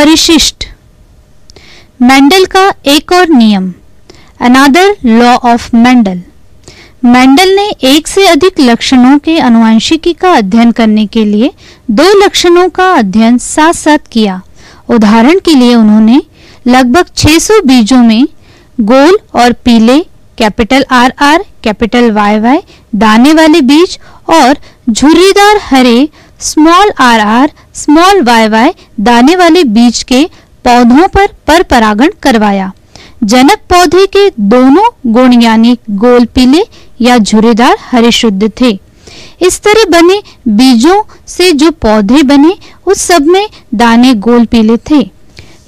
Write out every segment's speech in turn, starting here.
परिशिष्ट। मेंडल का एक और नियम another law of Mendel Mendel ने एक से अधिक लक्षणों के अनुवांशिकी का अध्ययन करने के लिए दो लक्षणों का अध्ययन साथ साथ किया। उदाहरण के लिए उन्होंने लगभग 600 बीजों में गोल और पीले, capital R R capital Y Y दाने वाले बीज और झुर्रीदार हरे small R R, small Y Y दाने वाले बीज के पौधों पर पर परागण करवाया। जनक पौधे के दोनों गुण यानी गोल पीले या झुरेदार हरे शुद्ध थे। इस तरह बने बीजों से जो पौधे बने, उस सब में दाने गोल पीले थे।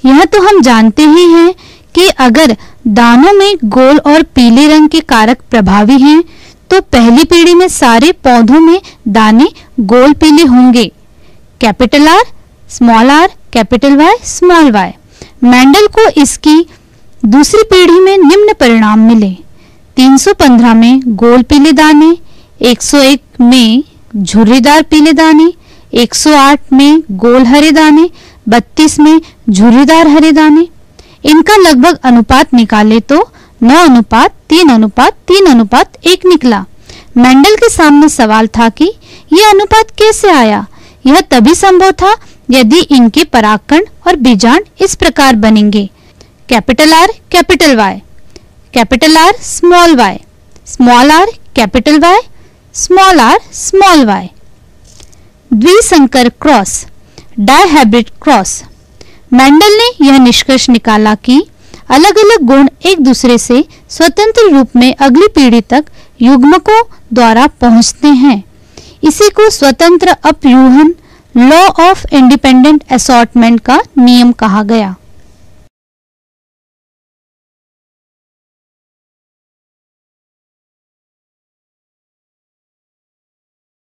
यह तो हम जानते ही हैं कि अगर दानों में गोल और पीले रंग के कारक प्रभावी हैं तो पहली पीढ़ी में सारे पौधों में दाने गोल पीले होंगे। Capital R small R capital Y small Y Mendel को इसकी दूसरी पीढ़ी में निम्न परिणाम मिले। 315 में गोल पीले दाने 101 में झुर्रीदार पीले दाने 108 में गोल हरे दाने 32 में झुर्रीदार हरे दाने। इनका लगभग अनुपात निकाले तो 9 अनुपात, तीन अनुपात तीन अनुपात, एक निकला। मेंडल के सामने सवाल था कि यह अनुपात कैसे आया? यह तभी संभव था यदि इनके परागकण और बीजाण इस प्रकार बनेंगे। Capital R capital Y capital R small Y small R capital Y small R small Y द्विसंकर cross, dihybrid cross. Mendel ने यह निष्कर्ष निकाला कि अलग-अलग गुण एक दूसरे से स्वतंत्र रूप में अगली पीढ़ी तक युग्मकों द्वारा पहुँचते हैं। इसी को स्वतंत्र अपयूहन लॉ ऑफ़ इंडिपेंडेंट असॉर्टमेंट का नियम कहा गया।